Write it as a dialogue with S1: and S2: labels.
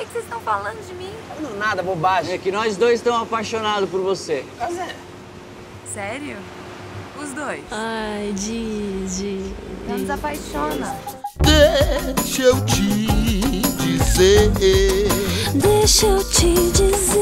S1: que, que vocês estão falando de mim?
S2: Não, nada, bobagem.
S3: É que nós dois estamos apaixonados por você.
S2: Mas é.
S1: Sério? Os dois?
S4: Ai, Didi.
S1: Não desapaixona.
S5: Deixa eu te dizer.
S4: Deixa eu te dizer.